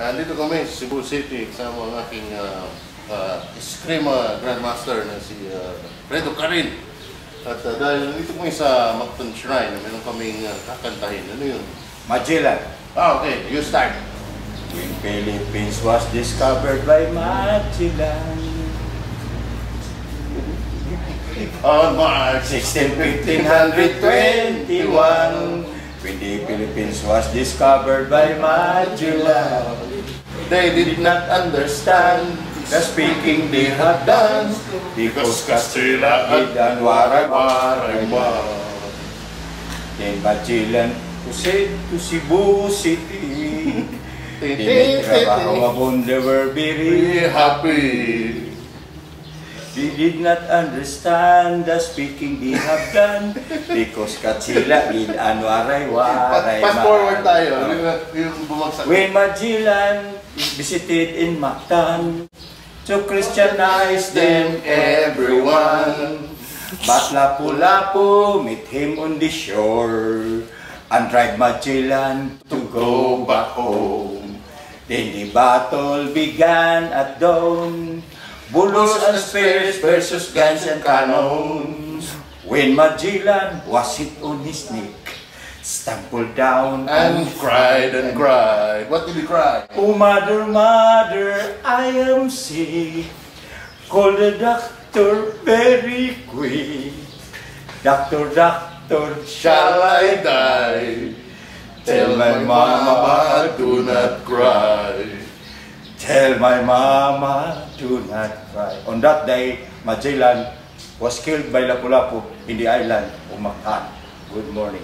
Andito kami sa Cebu City kasama ang aking uh, uh, Eskrima Grandmaster na si uh, Fredo Karin. At uh, dahil nandito kami sa Mactan Shrine, meron kaming uh, kakantahin. Ano yun? Magellan. Ah, okay. You start. When Philippines was discovered by Magellan. On March 16, 1521. The Philippines was discovered by Magellan. They did not understand The speaking they had done because Castilla Hid at and waray waray Then Magellan proceed to Cebu City. Tinitrabaho upon they were very happy. They did not understand the speaking they have done because Katsila in Anwaray Waray Fast forward tayo. Yung, bumagsak. When Magellan visited in Mactan to Christianize them everyone. But Lapu-Lapu meet him on the shore and drive Magellan to go back home. Then the battle began at dawn. Bullets and spears versus guns and cannons. When Magellan was hit on his neck, stumbled down And cried and cried. What did he cry? Oh, mother, mother, I am sick. Call the doctor very quick. Doctor, doctor, Shall I die? Tell my mama, do not cry. Tell my mama, do not cry. On that day, Magellan was killed by Lapu-Lapu in the island of Mactan. Good morning.